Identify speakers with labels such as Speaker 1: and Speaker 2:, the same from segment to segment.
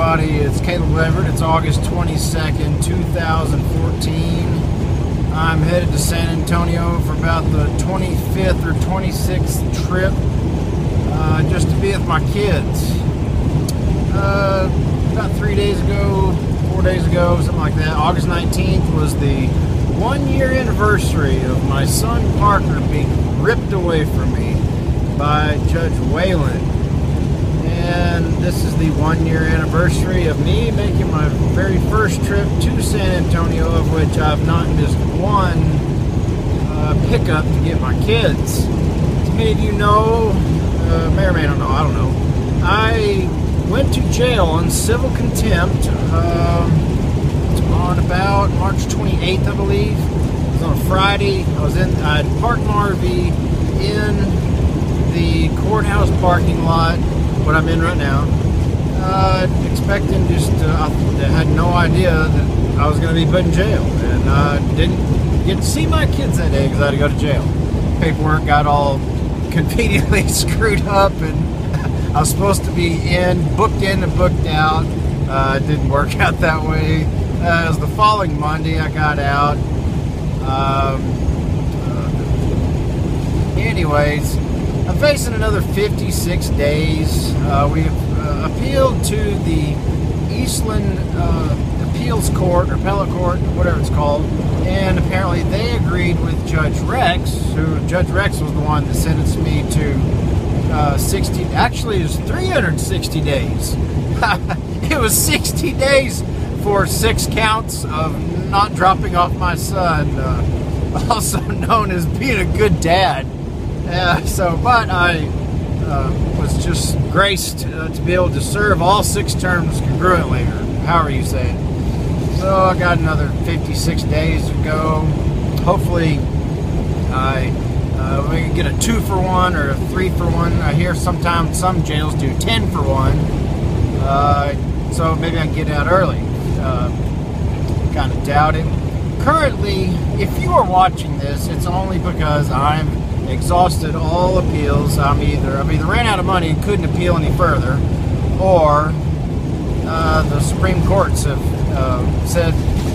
Speaker 1: everybody. It's Caleb Leverett. It's August 22nd, 2014. I'm headed to San Antonio for about the 25th or 26th trip uh, just to be with my kids. Uh, about three days ago, four days ago, something like that, August 19th was the one year anniversary of my son Parker being ripped away from me by Judge Whalen and this is the one year anniversary of me making my very first trip to San Antonio, of which I've not missed one uh, pickup to get my kids. As many of you know, uh, may or may not know, I don't know, I went to jail on civil contempt um, on about March 28th, I believe. It was on a Friday. I was in, I parked my RV courthouse parking lot what I'm in right now. Uh, expecting just, uh, I had no idea that I was going to be put in jail. And I didn't get to see my kids that day because I had to go to jail. Paperwork got all conveniently screwed up and I was supposed to be in, booked in and booked out. Uh, it didn't work out that way. Uh, it was the following Monday I got out. Um, uh, anyways, I'm facing another 56 days. Uh, we uh, appealed to the Eastland uh, Appeals Court or Appellate Court, whatever it's called, and apparently they agreed with Judge Rex, who Judge Rex was the one that sentenced me to uh, 60. Actually, it was 360 days. it was 60 days for six counts of not dropping off my son, uh, also known as being a good dad. Yeah, so, but I uh, was just graced uh, to be able to serve all six terms congruently, or however you say it. So I got another 56 days to go. Hopefully, I uh, we can get a two for one or a three for one. I hear sometimes some jails do 10 for one. Uh, so maybe I can get out early. Uh, kind of doubt it. Currently, if you are watching this, it's only because I'm exhausted all appeals. I'm either I've either ran out of money and couldn't appeal any further, or uh, the Supreme Courts have uh, said,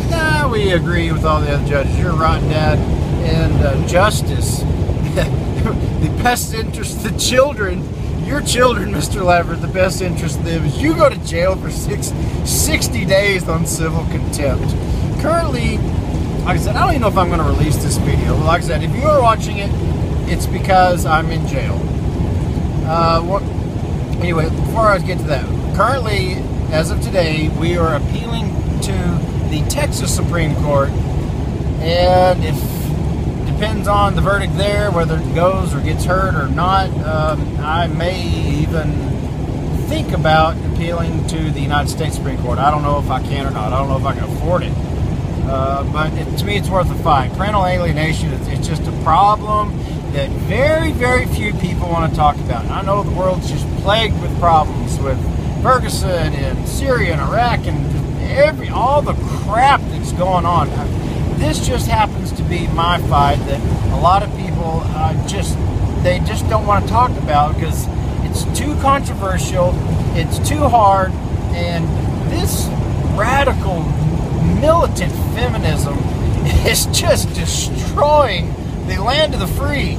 Speaker 1: "Nah, we agree with all the other judges. You're rotten dad." And uh, justice, the best interest of the children, your children, Mr. Leverett, the best interest of them is you go to jail for six, 60 days on civil contempt. Currently, like I said, I don't even know if I'm going to release this video. But like I said, if you are watching it it's because I'm in jail. Uh, what, anyway, before I get to that, currently, as of today, we are appealing to the Texas Supreme Court, and if depends on the verdict there, whether it goes or gets heard or not, um, I may even think about appealing to the United States Supreme Court. I don't know if I can or not. I don't know if I can afford it. Uh, but it, to me, it's worth a fight. Parental alienation, it's, it's just a problem that very, very few people want to talk about. And I know the world's just plagued with problems with Ferguson and Syria and Iraq and every all the crap that's going on. This just happens to be my fight that a lot of people uh, just they just don't want to talk about because it's too controversial, it's too hard, and this radical militant feminism is just destroying the land of the free.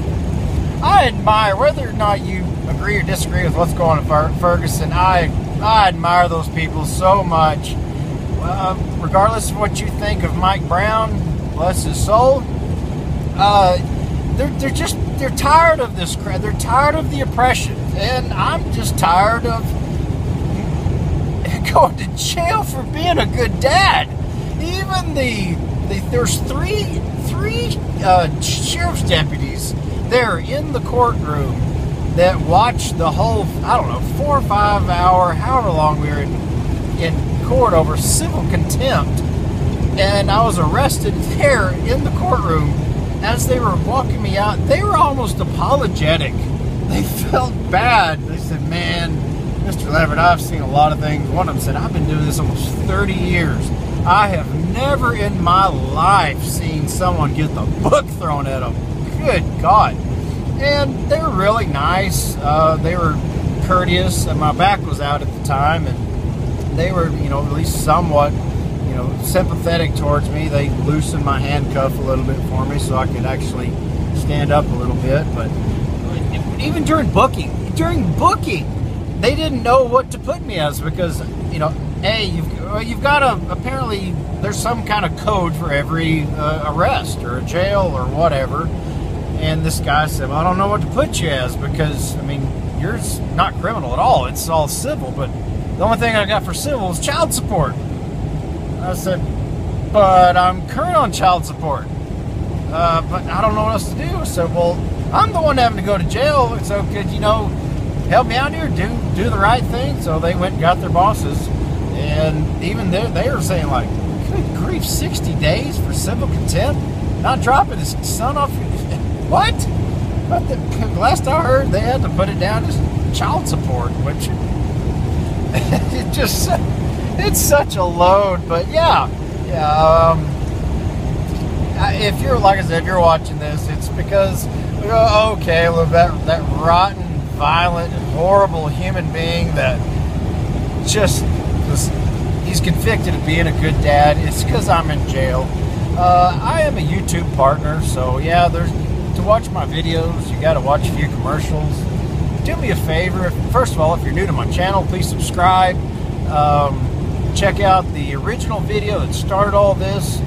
Speaker 1: I admire, whether or not you agree or disagree with what's going on in Ferguson, I, I admire those people so much. Uh, regardless of what you think of Mike Brown, bless his soul, uh, they're, they're just, they're tired of this crap. They're tired of the oppression. And I'm just tired of going to jail for being a good dad. Even the, the there's three three uh, sheriff's deputies there in the courtroom that watched the whole, I don't know, four or five hour, however long we were in, in court over civil contempt. And I was arrested there in the courtroom as they were walking me out. They were almost apologetic. They felt bad. They said, Man, Mr. Leverett, I've seen a lot of things. One of them said, I've been doing this almost 30 years. I have never in my life seen someone get the book thrown at them. Good God. And they were really nice. Uh, they were courteous. And my back was out at the time. And they were, you know, at least somewhat, you know, sympathetic towards me. They loosened my handcuff a little bit for me so I could actually stand up a little bit. But even during booking, during booking, they didn't know what to put me as because, you know, hey, you've you've got a apparently there's some kind of code for every uh, arrest or a jail or whatever. And this guy said, "Well, I don't know what to put you as because I mean, yours not criminal at all. It's all civil, but the only thing I got for civil is child support." I said, "But I'm current on child support." Uh, but I don't know what else to do. I said, "Well, I'm the one having to go to jail, so could you know help me out here? Do do the right thing." So they went and got their bosses and even they they were saying like, good grief, 60 days for civil contempt? Not dropping his son off. What? But the last I heard, they had to put it down as child support, which it just it's such a load. But yeah, yeah. Um, if you're like I said, if you're watching this, it's because okay, well, that that rotten, violent, horrible human being that just was he's convicted of being a good dad. It's because I'm in jail. Uh, I am a YouTube partner, so yeah, there's to watch my videos. You got to watch a few commercials. Do me a favor. First of all, if you're new to my channel, please subscribe. Um, check out the original video that started all this.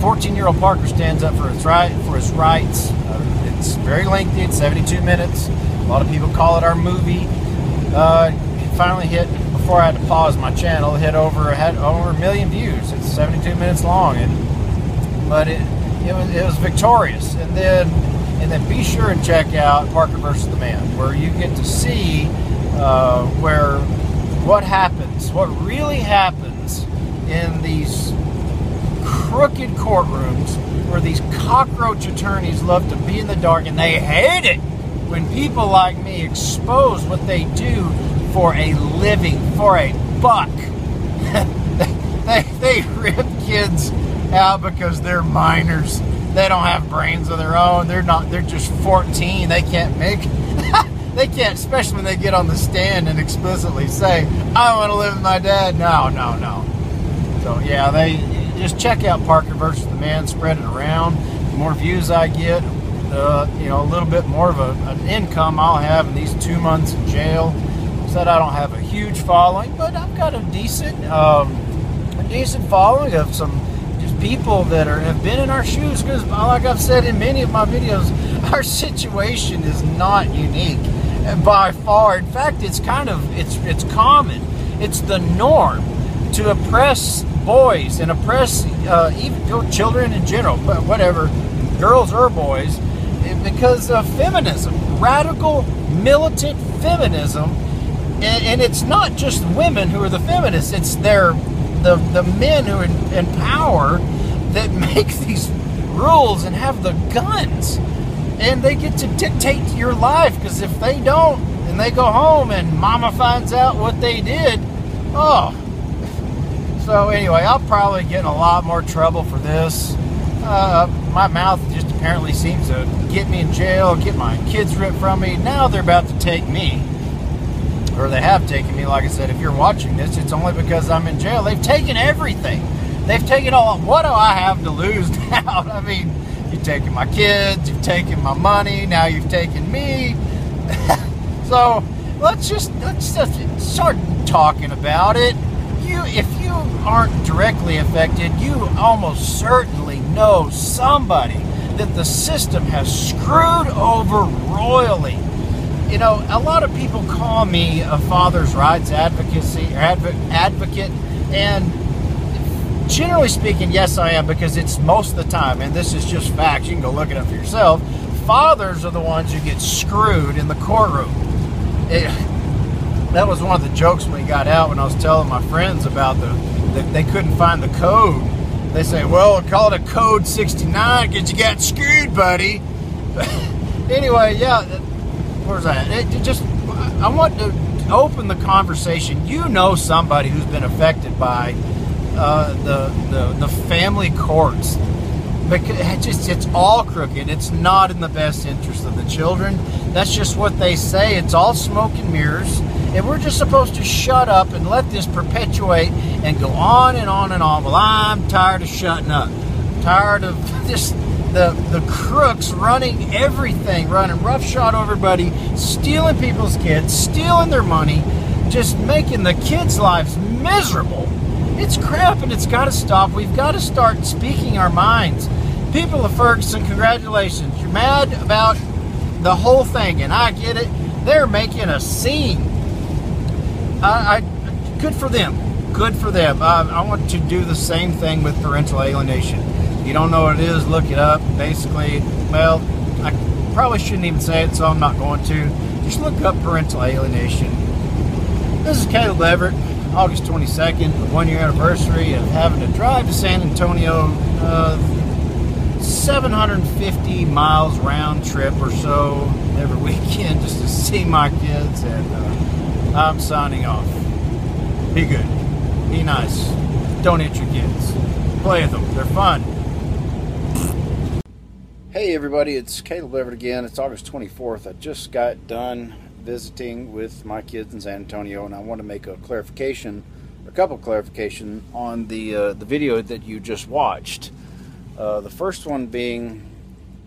Speaker 1: 14-year-old uh, Parker stands up for his right for his rights. Uh, it's very lengthy. It's 72 minutes. A lot of people call it our movie. Uh, it finally hit before I had to pause my channel, hit over had over a million views. It's 72 minutes long, and but it it was it was victorious. And then and then be sure and check out Parker versus the Man, where you get to see uh, where what happens, what really happens in these crooked courtrooms where these cockroach attorneys love to be in the dark and they hate it when people like me expose what they do for a living, for a buck. they, they rip kids out because they're minors. They don't have brains of their own. They're not. They're just 14. They can't make. they can't, especially when they get on the stand and explicitly say, "I want to live with my dad." No, no, no. So yeah, they just check out Parker versus the Man. Spread it around. The more views I get, uh, you know, a little bit more of a, an income I'll have in these two months in jail said I don't have a huge following, but I've got a decent, um, a decent following of some just people that are have been in our shoes. Because, like I've said in many of my videos, our situation is not unique and by far. In fact, it's kind of it's it's common. It's the norm to oppress boys and oppress uh, even children in general, but whatever, girls or boys, because of feminism, radical militant feminism and, and, it's not just women who are the feminists; it's their the the men who are in, in power that make these rules and have the guns, and they get to dictate your life. Because if they don't, and they go home, and Mama finds out what they did, oh. So anyway, I'll probably get in a lot more trouble for this. Uh, my mouth just apparently seems to get me in jail, get my kids ripped from me. Now they're about to take me or they have taken me. Like I said, if you're watching this, it's only because I'm in jail. They've taken everything. They've taken all. What do I have to lose now? I mean, you've taken my kids, you've taken my money, now you've taken me. so let's just let's just start talking about it. You, if you aren't directly affected, you almost certainly know somebody that the system has screwed over royally you know, a lot of people call me a father's rights advocacy adv- advocate, and generally speaking, yes, I am because it's most of the time, and this is just facts. You can go look it up for yourself. Fathers are the ones who get screwed in the courtroom. It, that was one of the jokes when we got out when I was telling my friends about the that they couldn't find the code. They say, "Well, call it a code 69 because you got screwed, buddy." anyway, yeah where's that? It just I want to open the conversation. You know somebody who's been affected by uh, the, the the family courts because it just it's all crooked. It's not in the best interest of the children. That's just what they say. It's all smoke and mirrors. And we're just supposed to shut up and let this perpetuate and go on and on and on. Well, I'm tired of shutting up. I'm tired of this the the crooks running everything, running roughshod over everybody, stealing people's kids, stealing their money, just making the kids' lives miserable. It's crap and it's got to stop. We've got to start speaking our minds. People of Ferguson, congratulations. You're mad about the whole thing, and I get it. They're making a scene. I, I good for them. Good for them. Uh, I want to do the same thing with parental alienation. You don't know what it is, look it up. Basically, well, I probably shouldn't even say it, so I'm not going to. Just look up parental alienation. This is Caleb Leverett, August 22nd, the one year anniversary of having to drive to San Antonio. Uh, 750 miles round trip or so every weekend just to see my kids, and uh, I'm signing off. Be good. Be nice. Don't hit your kids. Play with them. They're fun. Hey everybody, it's Caleb Leverett again. It's August 24th. I just got done visiting with my kids in San Antonio, and I want to make a clarification, a couple clarification on the uh, the video that you just watched. Uh, the first one being,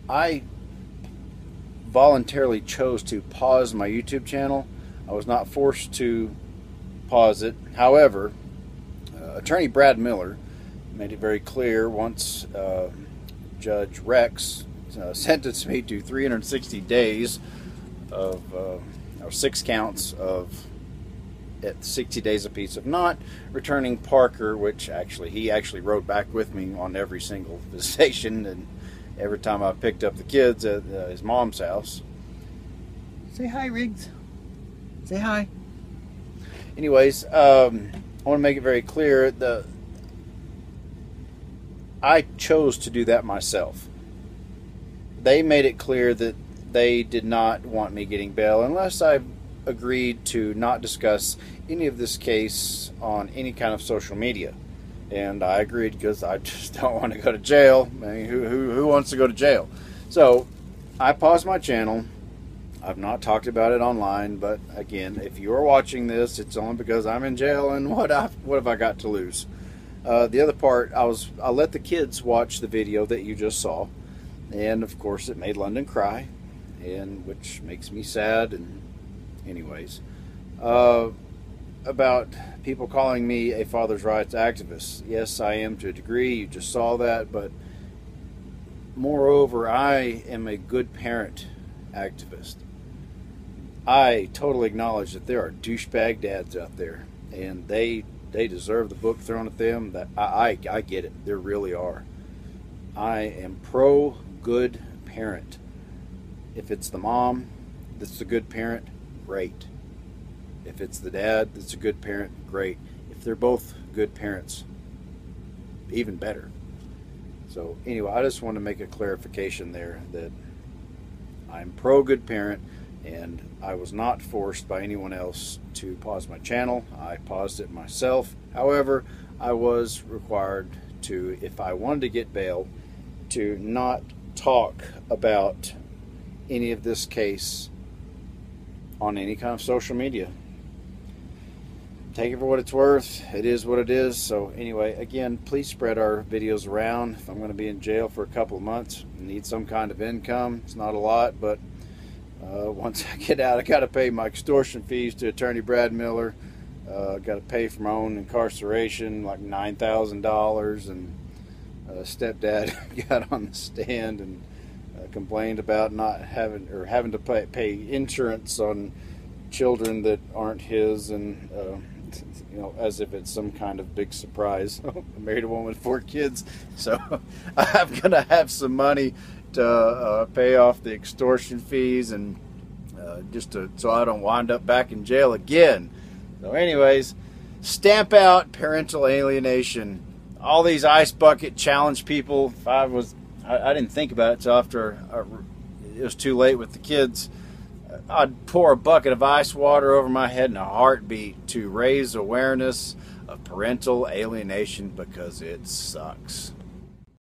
Speaker 1: I voluntarily chose to pause my YouTube channel. I was not forced to pause it. However, uh, Attorney Brad Miller made it very clear once uh, Judge Rex uh, sentenced me to 360 days of, uh, or six counts of at 60 days apiece of not returning Parker, which actually he actually rode back with me on every single visitation and every time I picked up the kids at uh, his mom's house. Say hi, Riggs. Say hi. Anyways, um, I want to make it very clear the I chose to do that myself. They made it clear that they did not want me getting bail unless I agreed to not discuss any of this case on any kind of social media. And I agreed because I just don't want to go to jail. I mean, who, who, who wants to go to jail? So I paused my channel. I've not talked about it online, but again, if you are watching this, it's only because I'm in jail and what I what have I got to lose? Uh, the other part, I was I let the kids watch the video that you just saw, and of course, it made London cry, and which makes me sad and anyways, uh, about people calling me a father's rights activist. Yes, I am to a degree. You just saw that, but moreover, I am a good parent activist. I totally acknowledge that there are douchebag dads out there, and they they deserve the book thrown at them. That I, I, I get it. There really are. I am pro good parent. If it's the mom that's a good parent, great. If it's the dad that's a good parent, great. If they're both good parents, even better. So, anyway, I just want to make a clarification there that I'm pro good parent and I was not forced by anyone else to pause my channel. I paused it myself. However, I was required to, if I wanted to get bail, to not talk about any of this case on any kind of social media. Take it for what it's worth. It is what it is. So anyway, again, please spread our videos around. If I'm going to be in jail for a couple of months, need some kind of income. It's not a lot, but uh, once I get out, I got to pay my extortion fees to Attorney Brad Miller. Uh, got to pay for my own incarceration, like nine thousand dollars, and uh, stepdad got on the stand and complained about not having or having to pay, pay insurance on children that aren't his, and uh, you know, as if it's some kind of big surprise. I married a woman with four kids, so I'm gonna have some money to uh, pay off the extortion fees and uh, just to, so I don't wind up back in jail again. So, anyways, stamp out parental alienation. All these ice bucket challenge people. I was I, I didn't think about it until after I, it was too late with the kids. I'd pour a bucket of ice water over my head in a heartbeat to raise awareness of parental alienation because it sucks.